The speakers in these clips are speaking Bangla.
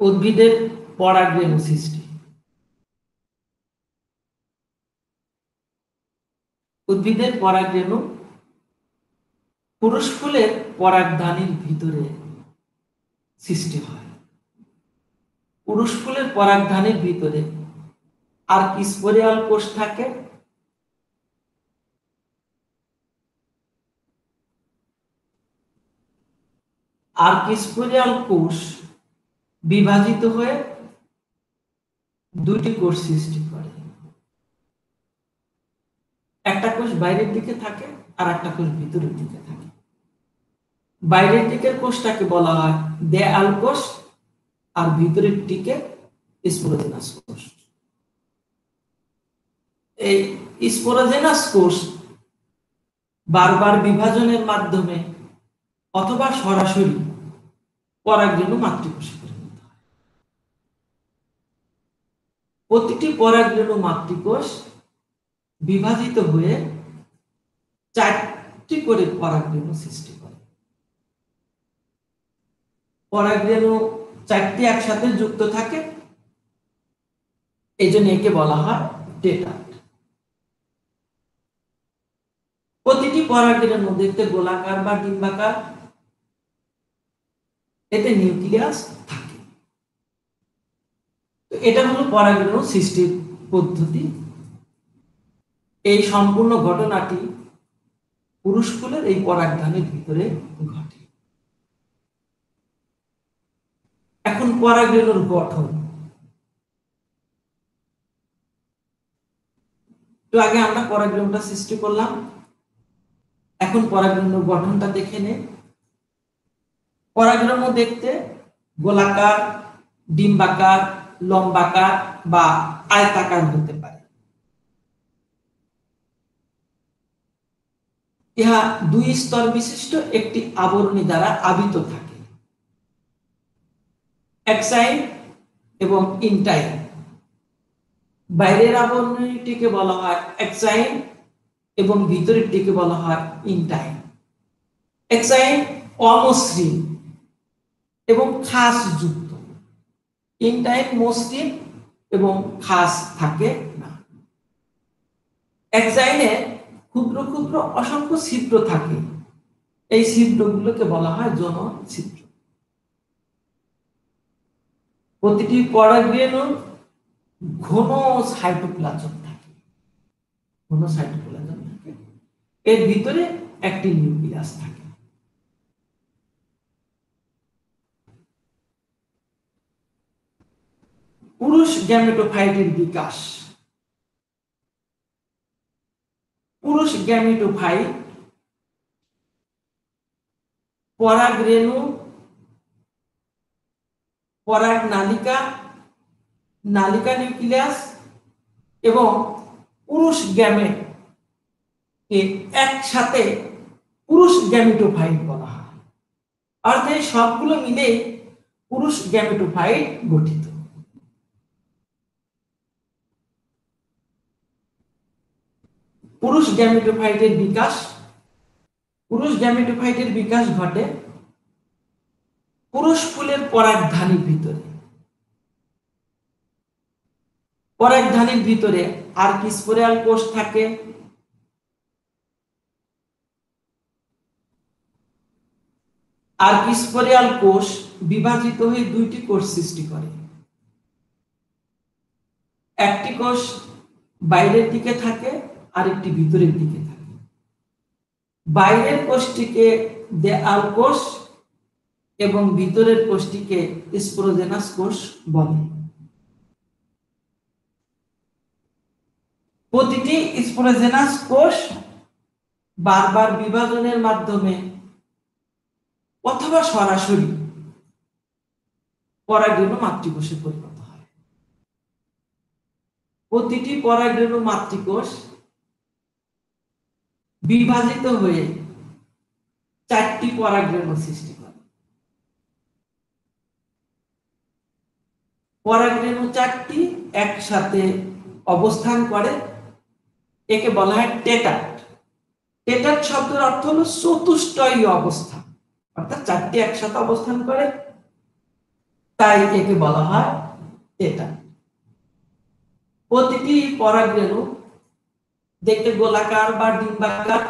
উদ্ভিদের পরাগরেণু সৃষ্টি উদ্ভিদের পরাগরেণু পুরুষ ফুলের পরাগধানীর ভিতরে সৃষ্টি হয়। পুরুষ ফুলের পরাগধানীর ভিতরে আর কিস্পরিয়াল কোষ থাকে? আর কি স্পোরিয়াল কোষ বিভাজিত হয়ে দুটি কোষ সৃষ্টি করে। একটা কোষ বাইরের দিকে থাকে আর একটা কোষ ভিতরের দিকে থাকে। বাইরের দিকের কোষটাকে বলা হয় দেয়াল কোষ আর ভিতরের দিকে স্পোরোজেনাস কোষ। এই স্পোরোজেনাস কোষ বারবার বিভাজনের মাধ্যমে অথবা সরাসরি পরাগরেণু মাতৃকোষে পরিণত হয় প্রতিটি পরাগরেণু মাতৃকোষ বিভাজিত হয়ে চারটি করে পরাগরেণু সৃষ্টি করে। পরাগরেণু চারটি একসাথে যুক্ত থাকে, এই জন্য একে বলা হয় টেটাট প্রতিটি পরাগরেণু দেখতে গোলাকার বা ডিম্বাকার এতে নিউক্লিয়াস থাকে। এটা হলো পরাগরেণু সৃষ্টির পদ্ধতি। এই সম্পূর্ণ ঘটনাটি পুরুষ ফুলের এই পরাগধানের ভিতরে ঘটে। এখন পরাগরেণুর গঠন। তো আগে আমরা পরাগরেণুটা সৃষ্টি করলাম। এখন পরাগরেণুর গঠনটা দেখে নে। পরাগরেণু দেখতে গোলাকার, ডিম্বাকার লম্বাকার বা আয়তাকার হতে পারে। ইহা দুই স্তর বিশিষ্ট একটি আবরণী দ্বারা আবৃত থাকে। এক্সাইন এবং ইনটাইন। বাইরের আবরণীটিকে বলা হয় এক্সাইন এবং ভিতরেরটিকে বলা হয় ইনটাইন। এক্সাইন অমসৃণ এবং খাস যুক্ত। ইনটাইন মসৃণ এবং খাস থাকে না। এক্সাইনে ক্ষুদ্র ক্ষুদ্র অসংখ্য ছিদ্র থাকে। এই ছিদ্রগুলোকে বলা হয় জন ছিদ্র প্রতিটি পরাগরেণুর ঘন সাইটোপ্লাজম থাকে। ঘন সাইটোপ্লাজম থাকে। এর ভিতরে একটি নিউক্লিয়াস থাকে। পুরুষ গ্যামেটোফাইটের বিকাশ। পুরুষ গ্যামেটোফাইট পরাগ রেণু পরাগ নালিকা নালিকা নিউক্লিয়াস এবং পুরুষ গ্যামেট একসাথে পুরুষ গ্যামেটোফাইট বলা হয়। অর্থাৎ সবগুলো মিলে পুরুষ গ্যামেটোফাইট গঠিত। পুরুষ গ্যামেটোফাইটের বিকাশ, পুরুষ গ্যামেটোফাইটের বিকাশ ঘটে পুরুষ ফুলের পরাগধানীর ভিতরে। পরাগধানীর ভিতরে আর কি স্পোরিয়াল কোষ থাকে। আর কি স্পোরিয়াল কোষ বিভাজিত হয়ে দুইটি কোষ সৃষ্টি করে। একটি কোষ বাইরের দিকে থাকে আরেকটি ভিতরের দিকে থাকে। বাইরের কোষটিকে দেয়াল কোষ এবং ভিতরের কোষটিকে স্পোরোজেনাস কোষ বলে। প্রতিটি স্পোরোজেনাস কোষ বারবার বিভাজনের মাধ্যমে অথবা সরাসরি পরাগরেণু মাতৃকোষে পরিণত হয়। প্রতিটি পরাগরেণু মাতৃকোষ বিভাজিত হয়ে চারটি পরাগরেণু সৃষ্টি করে। পরাগরেণু চারটি একসাথে অবস্থান করে, একে বলা হয় টেটাট। টেটাট শব্দের অর্থ হলো চতুষ্টয় অবস্থা। অর্থাৎ চারটি একসাথে অবস্থান করে, তাই একে বলা হয় এটা প্রতিটি পরাগরেণু দেখতে গোলাকার বা ডিম্বাকার।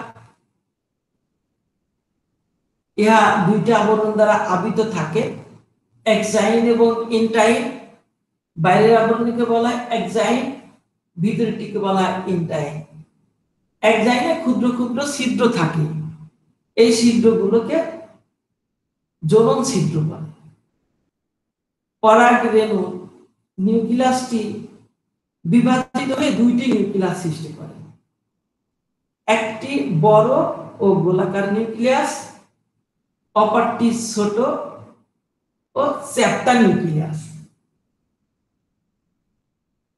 ইহা দুইটা আবরণ দ্বারা আবৃত থাকে। এক্সাইন এবং ইনটাইন বাইরের আবরণীকে বলা হয় এক্সাইন ভিতরটিকে বলা হয় ইনটাইন এক্সাইনে ক্ষুদ্র ক্ষুদ্র ছিদ্র থাকে। এই ছিদ্রগুলোকে জ্বলন ছিদ্র বলে। পরাগ রেণু নিউক্লিয়াসটি বিভাজিত হয়ে দুইটি নিউক্লিয়াস সৃষ্টি করে। একটি বড় ও গোলাকার নিউক্লিয়াস, অপরটি ছোট ও চ্যাপ্টা নিউক্লিয়াস।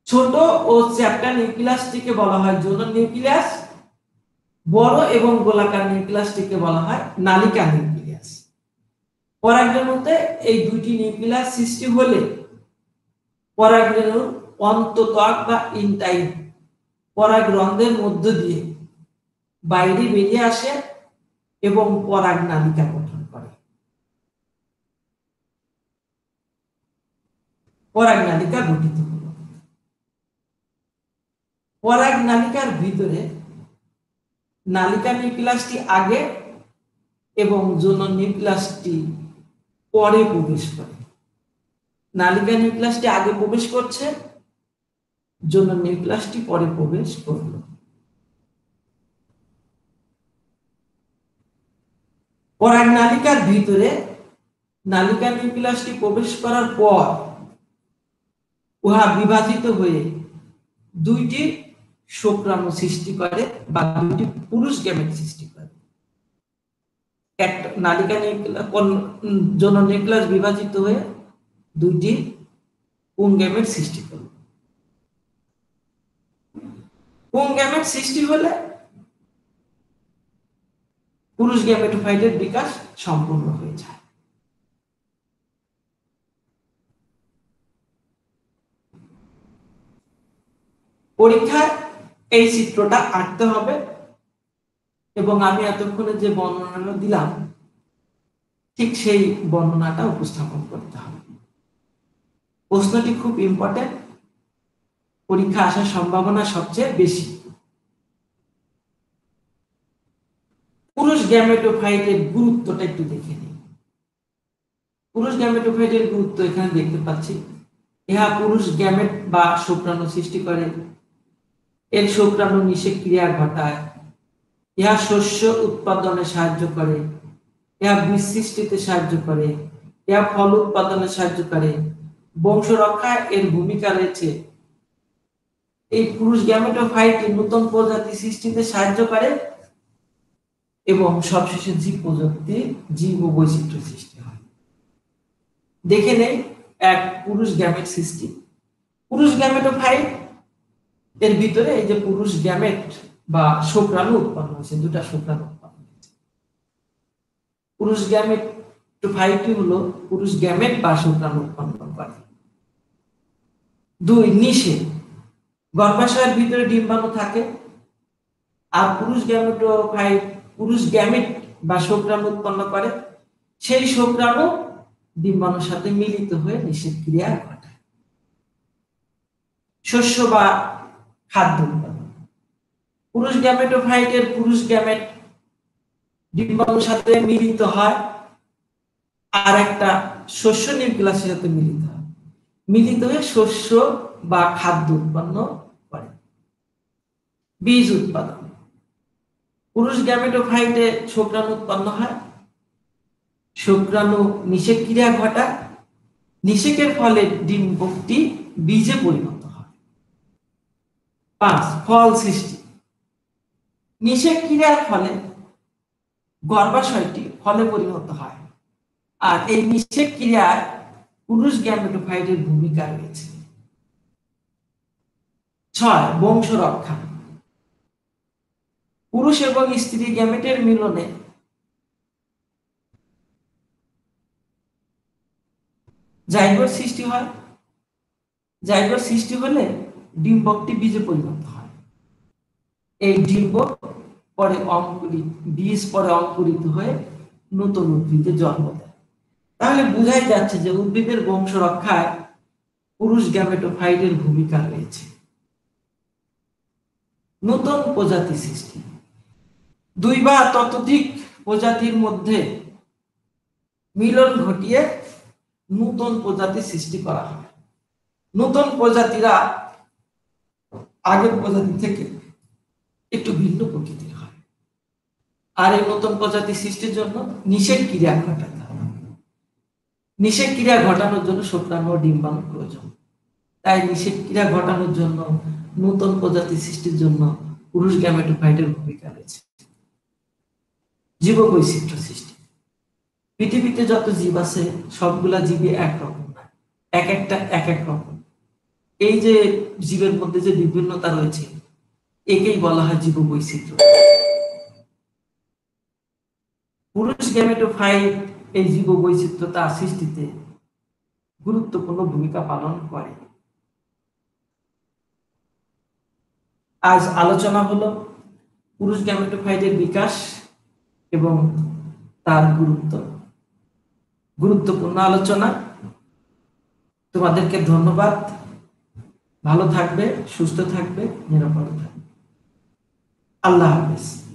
ছোট ও চ্যাপ্টা নিউক্লিয়াসটিকে বলা হয় যৌন নিউক্লিয়াস, বড় এবং গোলাকার নিউক্লিয়াসটিকে বলা হয় নালিকা নিউক্লিয়াস। পরাগরেণুতে এই দুইটি নিউক্লিয়াস সৃষ্টি হলে পরাগরেণুর অন্তত্বক বা ইনটাইন পরাগরন্ধ্রের মধ্য দিয়ে বাইরে বেরিয়ে আসে এবং পরাগ নালিকা গঠন করে। পরাগ নালিকা গঠিত হল। পরাগ নালিকার ভিতরে নালিকা নিউক্লিয়াসটি আগে এবং যৌন নিউক্লিয়াসটি পরে প্রবেশ করে। নালিকা নিউক্লিয়াসটি আগে প্রবেশ করছে, যৌন নিউক্লিয়াসটি পরে প্রবেশ করল। পরাগ নালিকার ভিতরে নালিকা নিউক্লিয়াসটি প্রবেশ করার পর উহা বিভাজিত হয়ে দুইটি শুক্রাণু সৃষ্টি করে বা দুইটি পুরুষ গ্যামেট সৃষ্টি করে। একটা নালিকা যৌন নিউক্লিয়াস বিভাজিত হয়ে দুইটি পুং গ্যামেট সৃষ্টি করে পুং গ্যামেট সৃষ্টি হলে পুরুষ গ্যামেটোফাইটের বিকাশ সম্পূর্ণ হয়ে যায়। পরীক্ষায় এই চিত্রটা আঁকতে হবে এবং আমি এতক্ষণে যে বর্ণনাটা দিলাম, ঠিক সেই বর্ণনাটা উপস্থাপন করতে হবে। প্রশ্নটি খুব ইম্পর্টেন্ট পরীক্ষা আসার সম্ভাবনা সবচেয়ে বেশি পুরুষ গ্যামেটোফাইটের গুরুত্বটা একটু দেখে নিই। পুরুষ গ্যামেটোফাইটের গুরুত্ব এখানে দেখতে পাচ্ছি। ইহা পুরুষ গ্যামেট বা শুক্রাণু সৃষ্টি করে। এর শুক্রাণু ক্রিয়া ঘটায়। ইহা শস্য উৎপাদনে সাহায্য করে। ইহা বীজ সৃষ্টিতে সাহায্য করে। ইহা ফল উৎপাদনে সাহায্য করে। বংশ রক্ষায় এর ভূমিকা রয়েছে। এই পুরুষ গ্যামেটোফাইট নতুন প্রজাতি সৃষ্টিতে সাহায্য করে। এবং সবশেষে জীব প্রযুক্তি জীব বৈচিত্র্য সৃষ্টি হয়। দেখে নেই এক পুরুষ গ্যামেট সৃষ্টি। পুরুষ গ্যামেটোফাইট এর ভিতরে এই যে পুরুষ গ্যামেট বা শুক্রাণু উৎপন্ন হয়েছে, দুটা শুক্রাণু উৎপন্ন হয়েছে। পুরুষ গ্যামেট ফাইভটি হলো পুরুষ গ্যামেট বা শুক্রাণু উৎপন্ন করে। দুই নিষে গর্ভাশয়ের ভিতরে ডিম্বাণু থাকে, আর পুরুষ গ্যামেটো গ্যামেটোফাইট পুরুষ গ্যামেট বা শুক্রাণু উৎপন্ন করে, সেই শুক্রাণু ডিম্বাণুর সাথে মিলিত হয়ে নিষেধ ক্রিয়া ঘটায়। শস্য বা খাদ্য উৎপাদন। পুরুষ গ্যামেটোফাইটের পুরুষ গ্যামেট ডিম্বাণুর সাথে মিলিত হয়, আর একটা শস্য নিউক্লিয়াসের সাথে মিলিত হয়। মিলিত হয়ে শস্য বা খাদ্য উৎপন্ন করে। বীজ উৎপাদন। পুরুষ গ্যামেটোফাইটে শুক্রাণু উৎপন্ন হয়। শুক্রাণু নিষেক ক্রিয়া ঘটায়। নিষেকের ফলে ডিম্বকটি বীজে পরিণত হয়। পাঁচ, ফল সৃষ্টি। নিষেক ক্রিয়ার ফলে গর্ভাশয়টি ফলে পরিণত হয়। আর এই নিষেক ক্রিয়ায় পুরুষ গ্যামেটোফাইটের ভূমিকা রয়েছে। ছয়, বংশ রক্ষা। পুরুষ এবং স্ত্রী গ্যামেটের মিলনে। জাইগোট সৃষ্টি হয়। জাইগোট সৃষ্টি হলে ডিম্বকটি বীজে পরিণত হয়। এই ডিম্বক পরে অঙ্কুরিত, বীজ পরে অঙ্কুরিত হয়ে নতুন উদ্ভিদে জন্ম দেয়। তাহলে বোঝাই যাচ্ছে যে উদ্ভিদের বংশ রক্ষায় পুরুষ গ্যামেটোফাইটের ভূমিকা রয়েছে। নতুন প্রজাতি সৃষ্টি। দুই বা ততোধিক প্রজাতির মধ্যে মিলন ঘটিয়ে নতুন প্রজাতি সৃষ্টি করা হয়। নতুন প্রজাতিরা আগের প্রজাতি থেকে একটু ভিন্ন প্রকৃতির হয়। আর এই নতুন প্রজাতি সৃষ্টির জন্য নিষেধ ক্রিয়া ঘটাতে হবে নিষেধ ক্রিয়া ঘটানোর জন্য শুক্রাণু ডিম্বাণু প্রয়োজন। তাই নিষেধ ক্রিয়া ঘটানোর জন্য নতুন প্রজাতি সৃষ্টির জন্য পুরুষ গ্যামেটোফাইটের ভূমিকা রয়েছে। জীব বৈচিত্র্য সৃষ্টি। পৃথিবীতে যত জীব আছে, সবগুলা জীবই একরকম না। এক একটা, এক এক রকম। এই যে জীবের মধ্যে যে বিভিন্নতা রয়েছে, একেই বলা হয় জীব বৈচিত্র্য পুরুষ গ্যামেটোফাইট এই জীব বৈচিত্র্যতা সৃষ্টিতে গুরুত্বপূর্ণ ভূমিকা পালন করে। আজ আলোচনা হলো পুরুষ গ্যামেটোফাইটের বিকাশ এবং তার গুরুত্ব। গুরুত্বপূর্ণ আলোচনা। তোমাদেরকে ধন্যবাদ। ভালো থাকবে, সুস্থ থাকবে, নিরাপদ থাকবে। আল্লাহ হাফেজ।